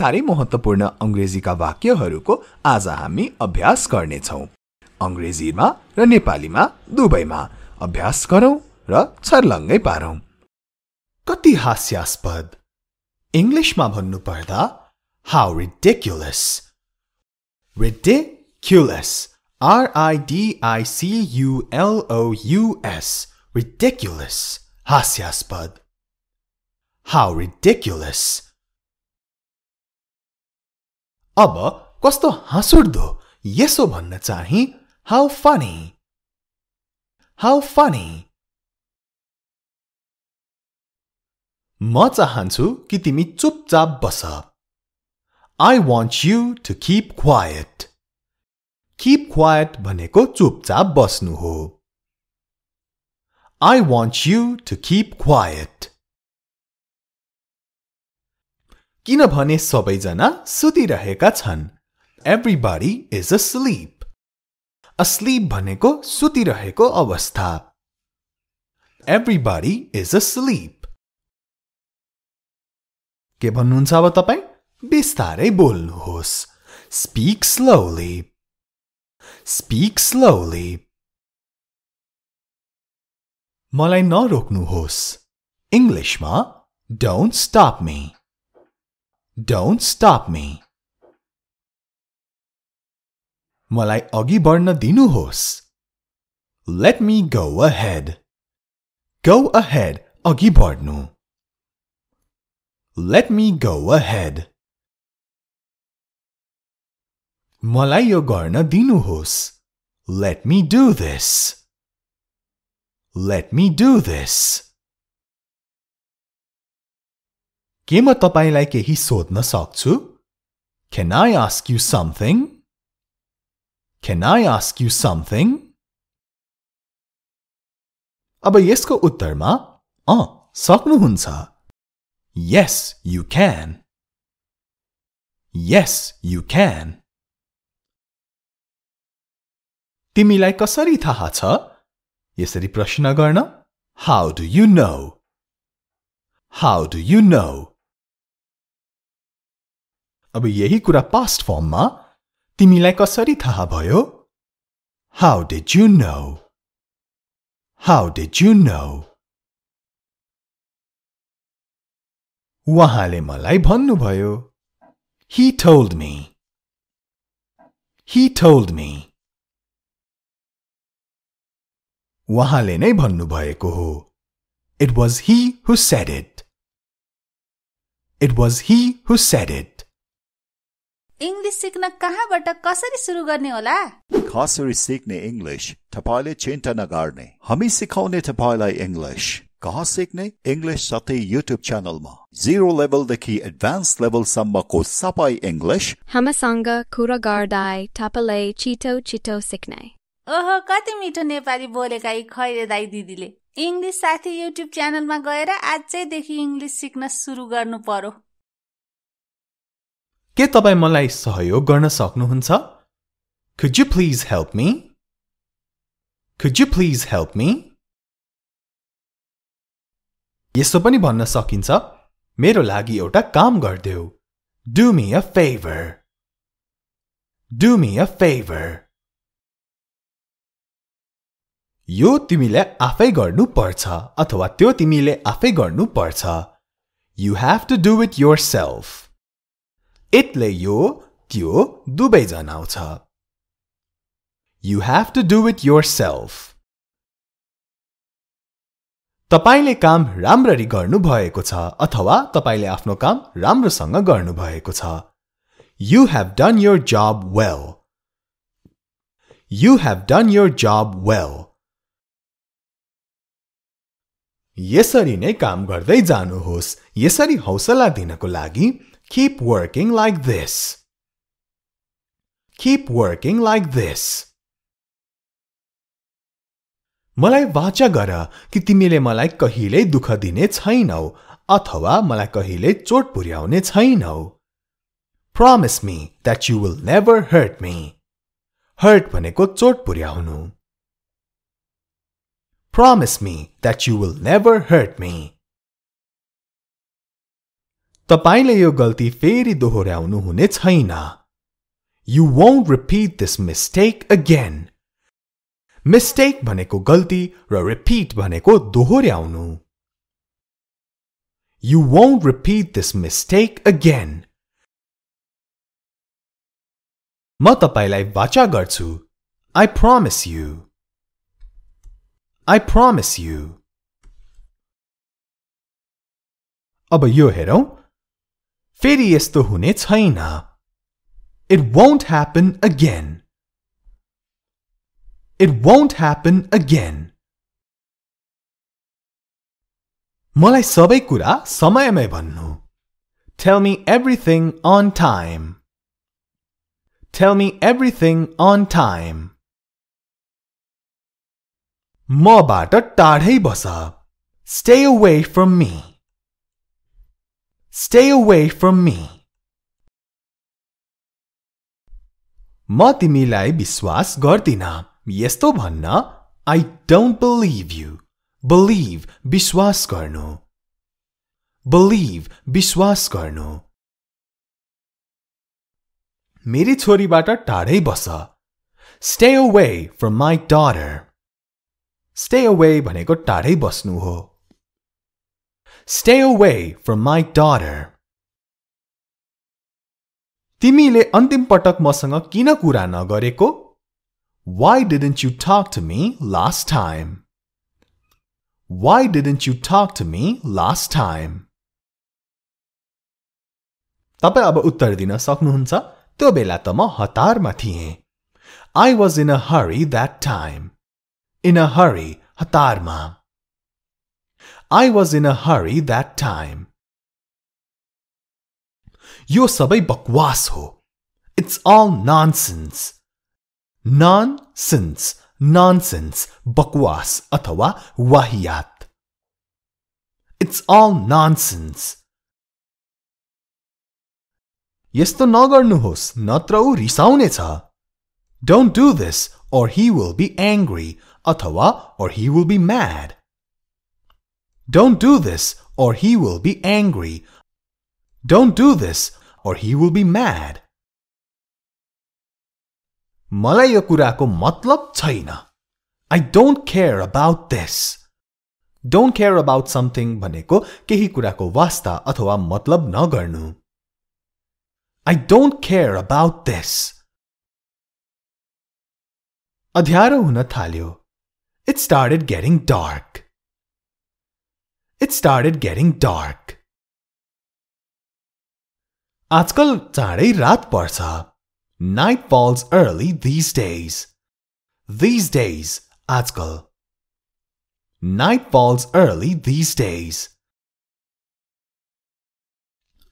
साह्रै महत्त्वपूर्ण अङ्ग्रेजीका वाक्यहरूको आज हामी अभ्यास गर्नेछौँ। अङ्ग्रेजीमा र नेपालीमा दुवैमा अभ्यास गरौँ र छर्लङ्गै पारौँ। कति हास्यास्पद। इङ्ग्लिसमा भन्नुपर्दा how ridiculous ridiculous R-I-D-I-C-U-L-O-U-S ridiculous हास्यास्पद। How ridiculous अब कस्तो हाँसुर्दो यसो भन्न चाहिँ। हाउ फनी हाउ फनी म चाहन्छु कि तिमी चुपचाप बस। I want you to keep quiet keep quiet भनेको चुपचाप बस्नु हो। I want you to keep quiet किनभने सबैजना सुतिरहेका छन्। Everybody is a sleep asleep भनेको सुतिरहेको अवस्था। एभ्रीबडी इज अ स्लिप के भन्नुहुन्छ अब तपाईँ? बिस्तारै बोल्नुहोस्। स्पिक स्लोली स्पिक स्लोली मलाई नरोक्नुहोस्। इङ्ग्लिसमा डोन्ट स्टप मी Don't stop me. मलाई अघि बढ्न दिनुहोस् Let me go ahead. Go ahead अघि बढ्नु Let me go ahead. मलाई यो गर्न दिनुहोस् Let me do this. Let me do this. के म तपाईँलाई केही सोध्न सक्छु Can I ask you something? Can I ask you something? अब यसको उत्तरमा अँ सक्नुहुन्छ Yes, you can. Yes, you can. तिमीलाई कसरी थाहा छ यसरी प्रश्न गर्न How do you know? How do you know? अब यही कुरा पास्ट फर्ममा तिमीलाई कसरी थाहा भयो How did you know? How did you know? उहाँले मलाई भन्नुभयो He told me. He told me. उहाँले नै भन्नुभएको हो It was he who said it. It was he who said it. English सिक्न कहाँबाट कसरी सुरु गर्ने होला? कसरी सिक्ने इङ्ग्लिस तपाईँले चिन्ता नगर्ने। हामी सिकाउने तपाईँलाई इङ्ग्लिस कहाँ सिक्ने? इङ्ग्लिस साथै युट्युब च्यानलमा। जिरो लेभलदेखि एडभान्स लेभलसम्मको सबै इङ्ग्लिस हामीसँग कुरा गर्दै तपाईँले छिटो छिटो सिक्ने। ओहो कति मिठो नेपाली बोलेका यी खैरे दाई दिदीले। इङ्ग्लिस साथी युट्युब च्यानलमा गएर आजैदेखि इङ्ग्लिस सिक्न सुरु गर्नु पर्यो। के तपाईँ मलाई सहयोग गर्न सक्नुहुन्छ Could you please help me? Could you please help me? यसो पनि भन्न सकिन्छ मेरो लागि एउटा काम गरिदेऊ Do me a favor. Do me a favor. यो तिमीले आफै गर्नु पर्छ अथवा त्यो तिमीले आफै गर्नु पर्छ You have to do it yourself. इटले यो त्यो दुवै जनाउँछ you have to do it yourself तपाईँले काम राम्ररी गर्नुभएको छ अथवा तपाईँले आफ्नो काम राम्रोसँग गर्नुभएको छ। You have done your job well you have done your job well यसरी नै काम गर्दै जानुहोस्। यसरी हौसला दिनको लागि keep working like this. Keep working like this. मलाई वाचा गर कि तिमीले मलाई कहिल्यै दुःख दिने छैनौ अथवा मलाई कहिल्यै चोट पुर्याउने छैनौ Promise me that you will never hurt me. Hurt भनेको चोट पुर्याउनु Promise me that you will never hurt me. तपाईँले यो गल्ती फेरि दोहोऱ्याउनु हुने छैन। You won't repeat this mistake again mistake भनेको गल्ती र रिपिट भनेको दोहोऱ्याउनु। You won't repeat this mistake again म तपाईँलाई वाचा गर्छु। आई प्रमिस यु आई प्रमिस यु अब यो हेरौं। फेरि यस्तो हुने छैन it won't happen again it won't happen again मलाई सबै कुरा समयमै भन्नु टेल मी एभ्रिथिङ अन टाइम टेल मी एभ्रिथिङ अन टाइम मबाट टाढै बस stay away from me Stay away from me. म तिमीलाई विश्वास गर्दिन। यस्तो भन्न I don't believe you believe विश्वास गर्नु। बिलिभ विश्वास गर्नु। मेरी छोरीबाट टाढै बस। Stay away from my daughter stay away भनेको टाढै बस्नु हो। Stay away from my daughter. तिमीले अन्तिम पटक मसँग किन कुरा नगरेको Why didn't you talk to me last time? Why didn't you talk to me last time? तपाईँ अब उत्तर दिन सक्नुहुन्छ त्यो बेला त म हतारमा थिएँ I was in a hurry that time in a hurry हतारमा I was in a hurry that time. यो सबै बकवास हो it's all nonsense nonsense nonsense बकवास अथवा वाहियात इट्स अल नॉनसेंस यस्तो नगर्नुहोस् नत्र ऊ रिसाउनेछ don't do this or he will be angry अथवा or he will be mad don't do this or he will be angry. Don't do this or he will be mad. मलाई यो कुराको मतलब छैन I don't care about this don't care about something भनेको केही कुराको वास्ता अथवा मतलब नगर्नु I don't care about this अध्यारो हुन थाल्यो it started getting dark it started getting dark. आजकल चाँडै रात पर्छ. Night falls early these days. These days, आजकल. Night falls early these days.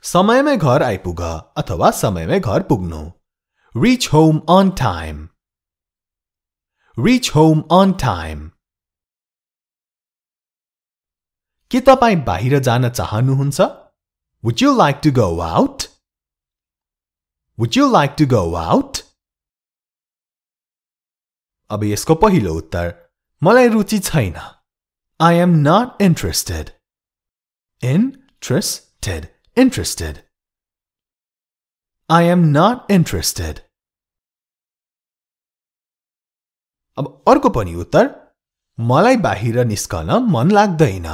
समयमै घर आइपुग अथवा समयमै घर पुग्नु Reach home on time. Reach home on time. के तपाईँ बाहिर जान चाहनुहुन्छ? Would you like to go out would you like to go out अब यसको पहिलो उत्तर मलाई रुचि छैन। I am not interested interested interested I am not interested अब अर्को पनि उत्तर मलाई बाहिर निस्कन मन लाग्दैन।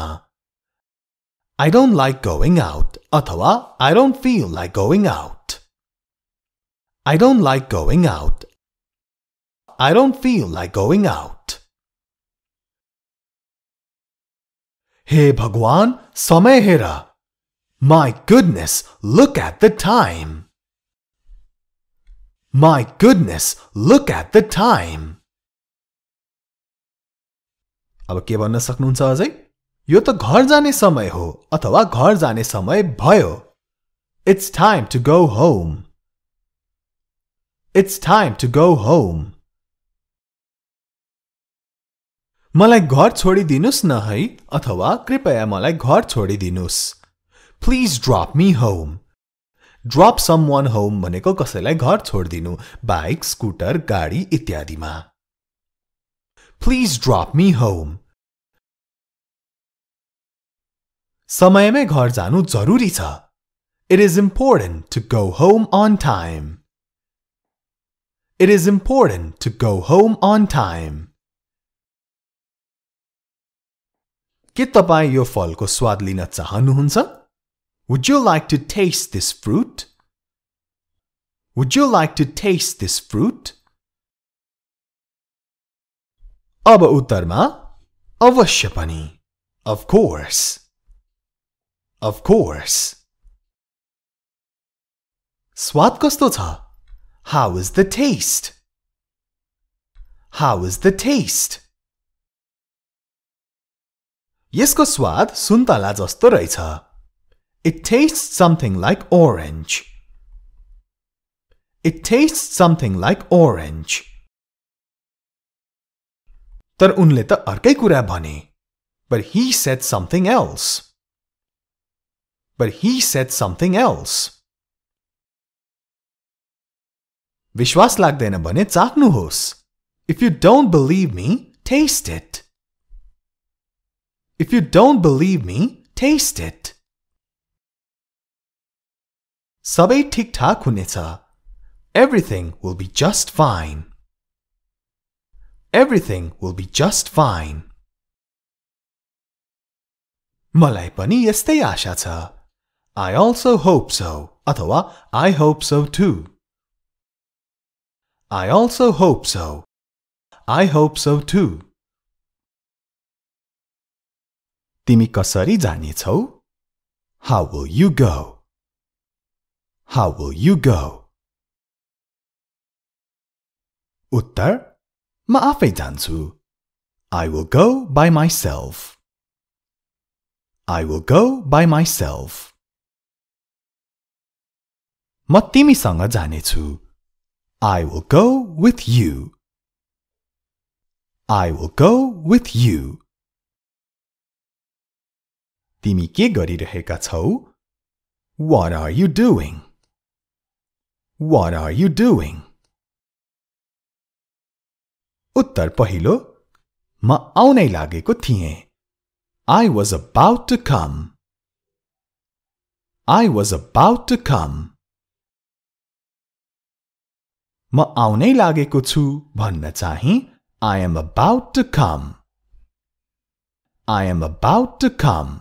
I don't like going out अथवा I don't feel like going out. I don't like going out. I don't feel like going out. हे भगवान समय Hera My goodness, look at the time. My goodness, look at the time. अब के भन्न सक्नुहुन्छ अझै यो त घर जाने समय हो अथवा घर जाने समय भयो। It's time to go home it's time to go home मलाई घर छोडिदिनुहोस् न है अथवा कृपया मलाई घर छोडिदिनुहोस् please drop me home drop someone home भनेको कसैलाई घर छोडिदिनु बाइक स्कुटर गाडी इत्यादिमा। प्लिज ड्रप मी होम समयमै घर जानु जरुरी छ It is important to go home on time. It is important to go home on time. के तपाईँ यो फलको स्वाद लिन चाहनुहुन्छ Would you like to taste this fruit? Would you like to taste this fruit? अब उत्तरमा अवश्य पनि Of course. Of course. स्वाद कस्तो छ How is the taste? How is the taste? यसको स्वाद सुन्तला जस्तो रहेछ It tastes something like orange. It tastes something like orange. तर उनले त अर्कै कुरा भने But he said something else. But he said something else. विश्वास लाग्दैन भने चाख्नुहोस् If you don't believe me, taste it. If you don't believe me, taste it. सबै ठिकठाक हुनेछ Everything will be just fine. Everything will be just fine. मलाई पनि यस्तै आशा छ I also hope so अथवा I hope so too. I also hope so. I hope so too. तिमी कसरी जानेछौ How will you go? How will you go? उत्तर म आफै जान्छु I will go by myself. I will go by myself. म तिमीसँग जानेछु I will go with you. I will go with you. तिमी के गरिरहेका छौ What are you doing? What are you doing? उत्तर पहिलो म आउनै लागेको थिएँ I was about to come. I was about to come. म आउनै लागेको छु भन्न चाहिँ I am about to come I am about to come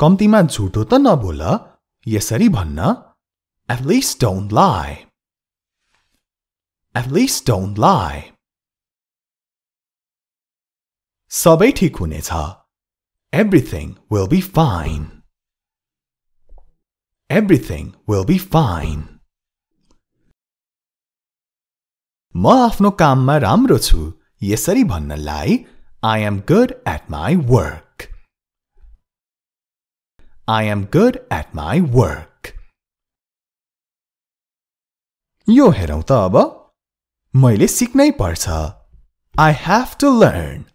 कम्तीमा झुटो त नबोल यसरी भन्न at least don't lie at least don't lie सबै ठिक हुनेछ। Everything will be fine Everything will be fine. म आफ्नो काममा राम्रो छु यसरी भन्नलाई I am good at my work. I am good at my work. यो हेरौँ त अब मैले सिक्नै पर्छ I have to learn.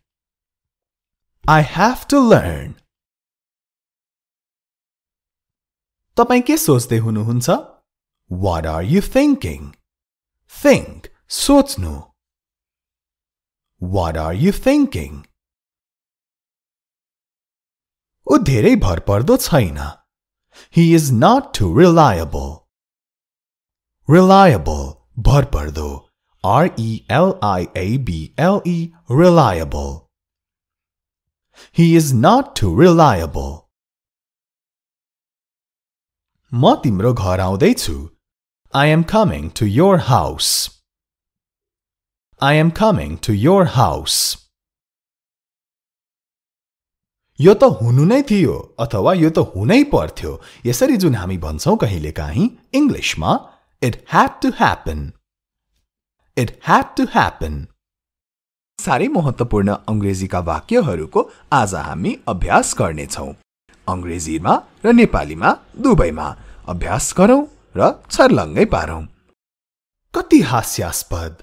I have to learn. तपाईँ के सोच्दै हुनुहुन्छ What are you thinking? Think, सोच्नु. What are you thinking? ऊ धेरै भरपर्दो छैन He is not too reliable. Reliable, भरपर्दो R-E-L-I-A-B-L-E, reliable. He is not too reliable. म तिम्रो घर आउँदैछु। I am coming to your house. I am coming to your house. यो त हुनु नै थियो अथवा यो त हुनै पर्थ्यो। यसरी जुन हामी भन्छौँ कहिलेकाहीँ इङ्ग्लिसमा it had to happen it had to happen साह्रै महत्त्वपूर्ण अङ्ग्रेजीका वाक्यहरूको आज हामी अभ्यास गर्नेछौँ। अङ्ग्रेजीमा र नेपालीमा दुवैमा अभ्यास गरौँ र छर्लङ्गै पारौँ। कति हास्यास्पद।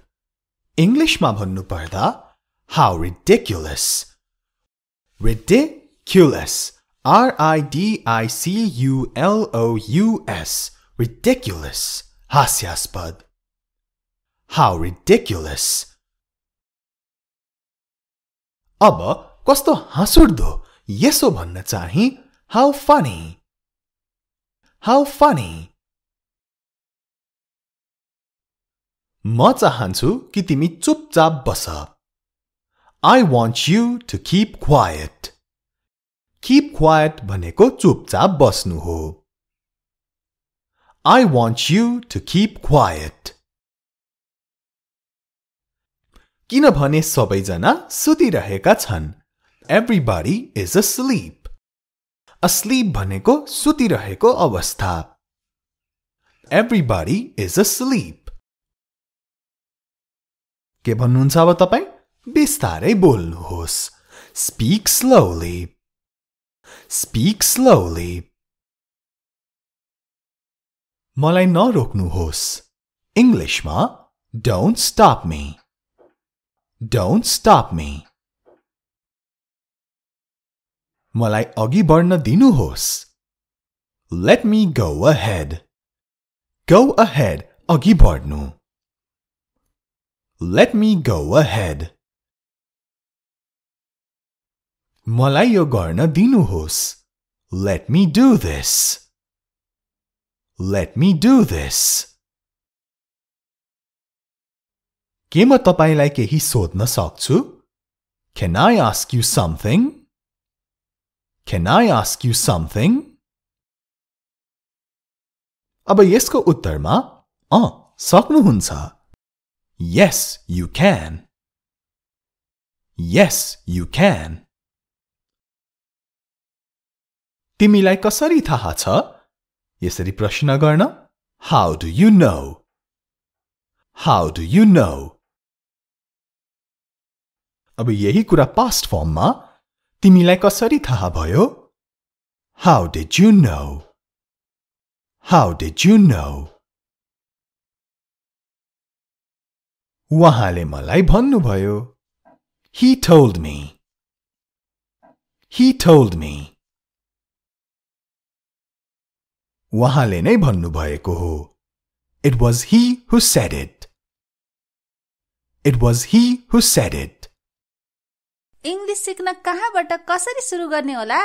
इङ्ग्लिसमा भन्नुपर्दा how ridiculous U S ridiculous हास्यास्पद। How ridiculous अब कस्तो हाँसुर्दो यसो भन्न चाहिँ How funny! How funny! म चाहन्छु कि तिमी चुपचाप बस। I want you to keep quiet keep quiet भनेको चुपचाप बस्नु हो। I want you to keep quiet किनभने सबैजना सुतिरहेका छन्। Everybody is a sleep asleep भनेको सुतिरहेको अवस्था। एभ्रिबडी इज अ स्लिप के भन्नुहुन्छ अब तपाईँ? बिस्तारै बोल्नुहोस्। स्पिक स्लोली स्पिक स्लोली मलाई नरोक्नुहोस्। इङ्ग्लिसमा डोन्ट स्टप मी डोन्ट स्टप मी मलाई अघि बढ्न दिनुहोस् Let me go ahead. Go ahead अघि बढ्नु Let me go ahead. मलाई यो गर्न दिनुहोस् Let me do this. Let me do this. के म तपाईँलाई केही सोध्न सक्छु Can I ask you something? Can I ask you something? अब यसको उत्तरमा अँ सक्नुहुन्छ Yes, you can. Yes, you can. तिमीलाई कसरी थाहा छ यसरी प्रश्न गर्न How do you know? How do you know? अब यही कुरा पास्ट फर्ममा तिमीलाई कसरी थाहा भयो How did you know? How did you know? उहाँले मलाई भन्नुभयो He told me. He told me. उहाँले नै भन्नुभएको हो It was he who said it. It was he who said it. English सिक्न कहाँबाट कसरी सुरु गर्ने होला?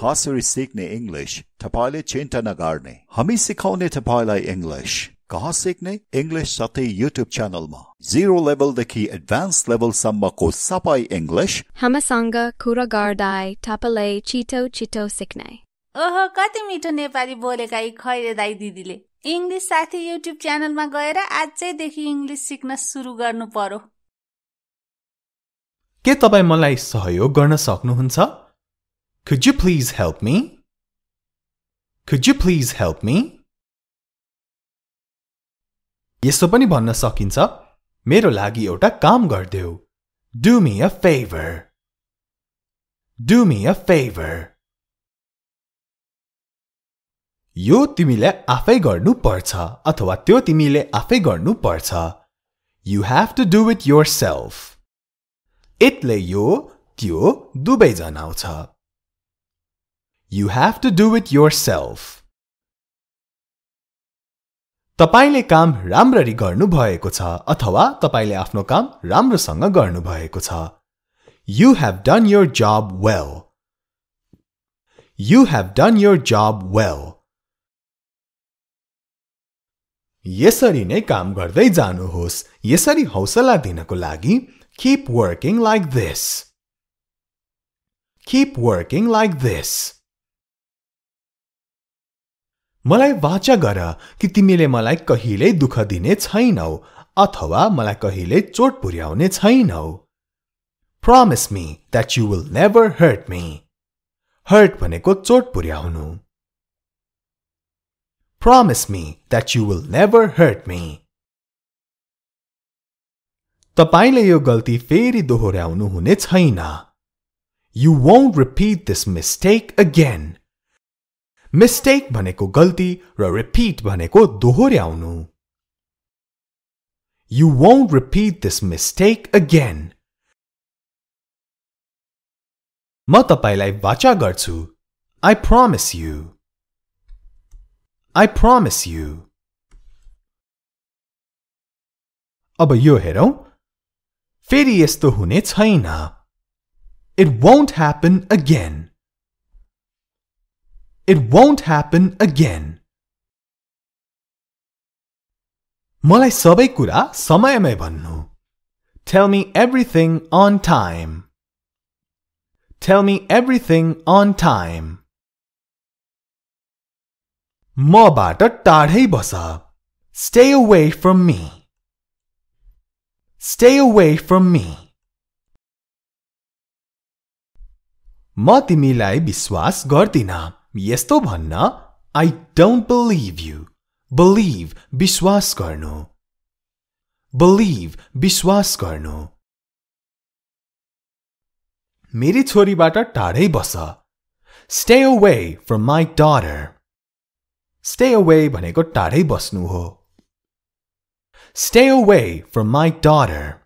कसरी सिक्ने इङ्ग्लिस तपाईँले चिन्ता नगर्ने। हामी सिकाउने तपाईँलाई इङ्ग्लिस कहाँ सिक्ने? इङ्ग्लिस साथै युट्युब च्यानलमा। जिरो लेभलदेखि एडभान्स लेभलसम्मको सबै English Hamasanga kura gardai tapale chito chito sikne. ओहो कति मिठो नेपाली बोलेका यी खैरे दाई दिदीले। इङ्ग्लिस साथी युट्युब च्यानलमा गएर आजैदेखि इङ्ग्लिस सिक्न सुरु गर्नु पर्यो। के तपाईँ मलाई सहयोग गर्न सक्नुहुन्छ Could you please help me? Could you please help me? यसो पनि भन्न सकिन्छ मेरो लागि एउटा काम गरिदेऊ Do me a favor. Do me a favor. यो तिमीले आफै गर्नु पर्छ अथवा त्यो तिमीले आफै गर्नु पर्छ You have to do it yourself. इटले यो त्यो दुवै जनाउँछ you have to do it yourself तपाईँले काम राम्ररी गर्नुभएको छ अथवा तपाईँले आफ्नो काम राम्रोसँग गर्नुभएको छ। You have done your job well you have done your job well यसरी नै काम गर्दै जानुहोस्। यसरी हौसला दिनको लागि keep working like this. Keep working like this. मलाई वाचा गर कि तिमीले मलाई कहिल्यै दुःख दिने छैनौ अथवा मलाई कहिल्यै चोट पुर्याउने छैनौ Promise me that you will never hurt me. Hurt भनेको चोट पुर्याउनु Promise me that you will never hurt me. तपाईँले यो गल्ती फेरि दोहोऱ्याउनु हुने छैन। You won't repeat this mistake again mistake भनेको गल्ती र रिपिट भनेको दोहोऱ्याउनु। You won't repeat this mistake again म तपाईँलाई वाचा गर्छु। आई प्रमिस यु आई प्रमिस यु अब यो हेरौँ। फेरि यस्तो हुने छैन It won't happen again. It won't happen again. मलाई सबै कुरा समयमै भन्नु Tell me everything on time. Tell me everything on time. मबाट टाढै बस Stay away from me. Stay away from me. म तिमीलाई विश्वास गर्दिन यस्तो भन्न I don't believe you. Believe विश्वास गर्नु Believe विश्वास गर्नु मेरी छोरीबाट टाढै बस Stay away from my daughter. Stay away भनेको टाढै बस्नु हो Stay away from my daughter.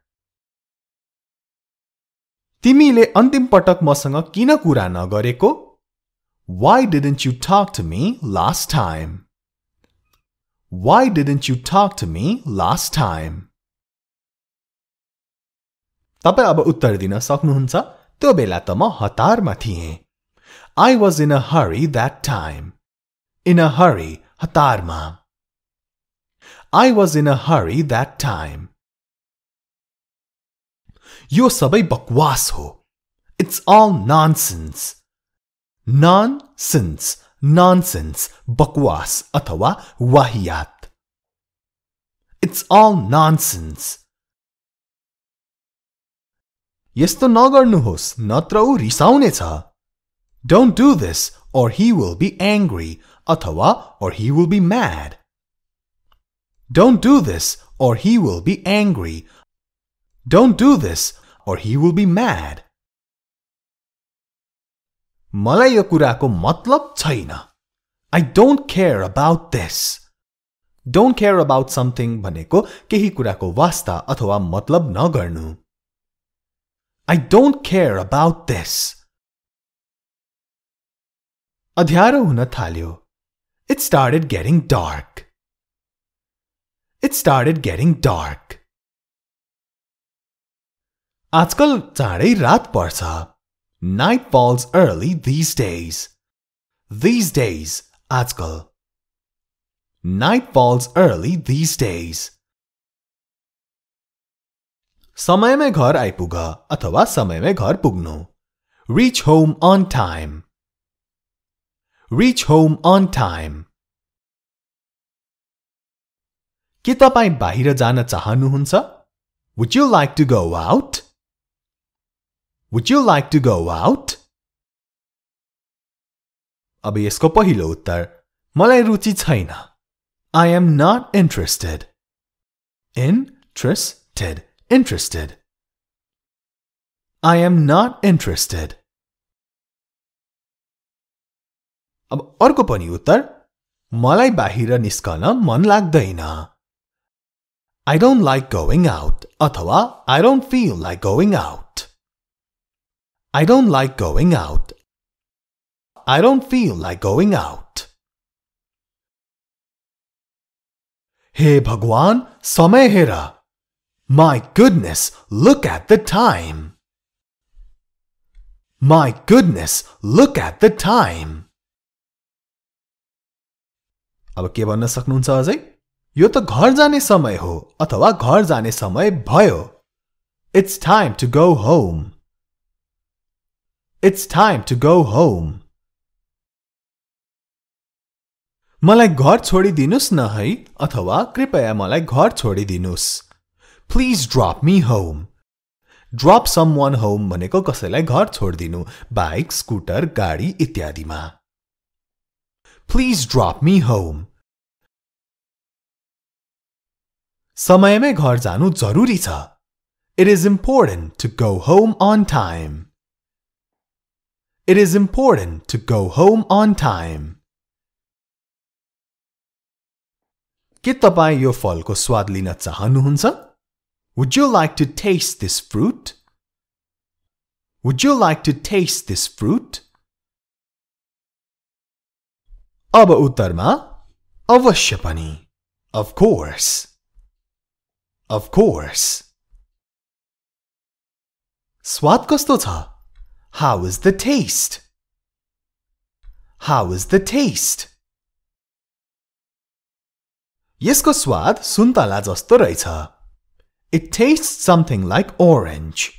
तिमीले अन्तिम पटक मसँग किन कुरा नगरेको Why didn't you talk to me last time? Why didn't you talk to me last time? तपाईँ अब उत्तर दिन सक्नुहुन्छ त्यो बेला त म हतारमा थिएँ I was in a hurry that time. In a hurry, हतारमा. I was in a hurry that time. यो सबै बकवास हो It's all nonsense. Nonsense, nonsense, बकवास अथवा वाहियात. It's all nonsense. यस्तो नगर्नुहोस् नत्र ऊ रिसाउनेछ Don't do this or he will be angry अथवा or he will be mad. Don't do this or he will be angry. Don't do this or he will be mad. मलाई यो कुराको मतलब छैन I don't care about this. Don't care about something भनेको केही कुराको वास्ता अथवा मतलब नगर्नु I don't care about this. अध्यारो हुन थाल्यो It started getting dark. It started getting dark. आजकल चाँडै रात पर्छ Night falls early these days. These days, आजकल Night falls early these days. समयमै घर आइपुग अथवा समयमै घर पुग्नु Reach home on time. Reach home on time. के तपाईँ बाहिर जान चाहनुहुन्छ Would you like to go out? Would you like to go out? अब यसको पहिलो उत्तर मलाई रुचि छैन I am not interested. Interested. Interested. I am not interested. अब अर्को पनि उत्तर मलाई बाहिर निस्कन मन लाग्दैन I don't like going out अथवा I don't feel like going out. I don't like going out. I don't feel like going out. हे भगवान समय हेर My goodness, look at the time. My goodness, look at the time. अब के भन्न सक्नुहुन्छ अझै यो त घर जाने समय हो अथवा घर जाने समय भयो। It's time to go home it's time to go home मलाई घर छोडिदिनुहोस् न है अथवा कृपया मलाई घर छोडिदिनुहोस् please drop me home drop someone home भनेको कसैलाई घर छोडिदिनु बाइक स्कुटर गाडी इत्यादिमा। प्लिज ड्रप मी होम समयमै घर जानु जरुरी छ it is important to go home on time it is important to go home on time के तपाईँ यो फलको स्वाद लिन चाहनुहुन्छ Would you like to taste this fruit? Would you like to taste this fruit? अब उत्तरमा अवश्य पनि Of course. Of course. स्वाद कस्तो छ How is the taste? How is the taste? यसको स्वाद सुन्तला जस्तो रहेछ It tastes something like orange.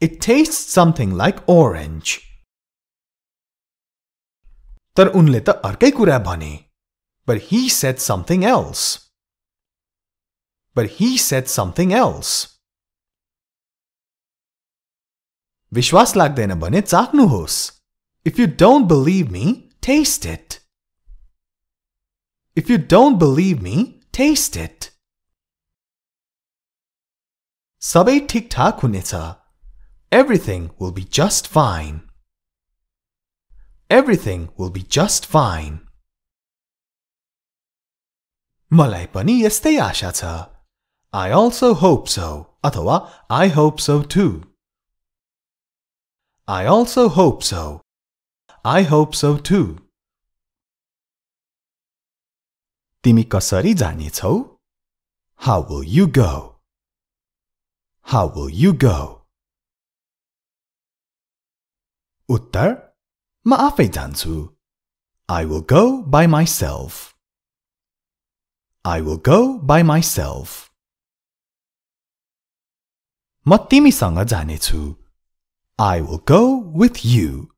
It tastes something like orange. तर उनले त अर्कै कुरा भने But he said something else. But he said something else. विश्वास लाग्दैन भने चाख्नुहोस् If you don't believe me, taste it. If you don't believe me, taste it. सबै ठिकठाक हुनेछ Everything will be just fine. Everything will be just fine. मलाई पनि यस्तै आशा छ I also hope so अथवा I hope so too. I also hope so. I hope so too. तिमी कसरी जानेछौ? How will you go? How will you go? उत्तर म आफै जान्छु I will go by myself. I will go by myself. म तिमीसँग जानेछु I will go with you.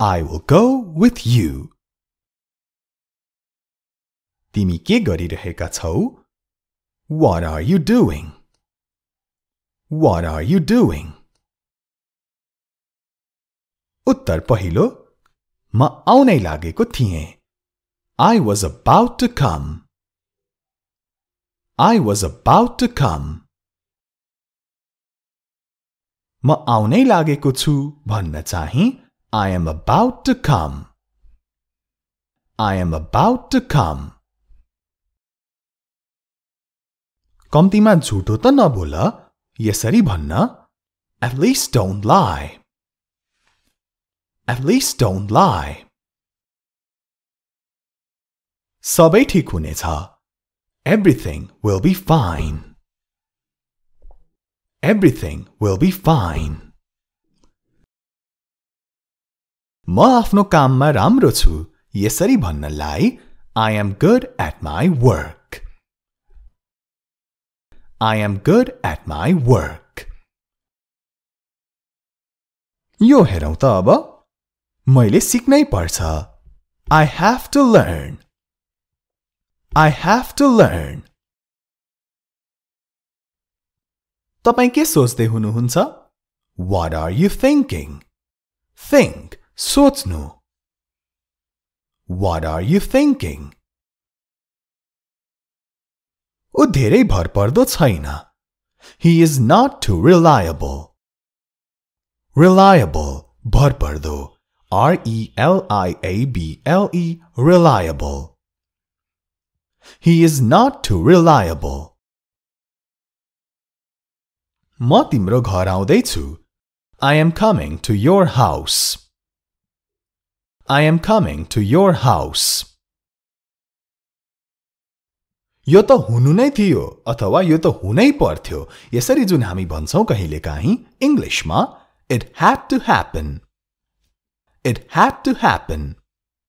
I will go with you. तिमी के गरिरहेका छौ? What are you doing? What are you doing? उत्तर पहिलो म आउनै लागेको थिएँ I was about to come. I was about to come. म आउनै लागेको छु भन्न चाहिँ I am about to come I am about to come कम्तीमा झुटो त नबोल यसरी भन्न at least don't lie at least don't lie सबै ठिक हुनेछ। Everything will be fine Everything will be fine. म आफ्नो काममा राम्रो छु यसरी भन्नलाई I am good at my work. I am good at my work. यो हेरौँ त अब मैले सिक्नै पर्छ I have to learn. I have to learn. तपाईँ के सोच्दै हुनुहुन्छ What are you thinking? Think, सोच्नु. What are you thinking? ऊ धेरै भरपर्दो छैन. He is not too reliable. Reliable, भरपर्दो. R-E-L-I-A-B-L-E, reliable. He is not too reliable. म तिम्रो घर आउँदैछु। I am coming to your house I am coming to your house यो त हुनु नै थियो अथवा यो त हुनै पर्थ्यो। यसरी जुन हामी भन्छौँ कहिलेकाहीँ इङ्ग्लिसमा it had to happen it had to happen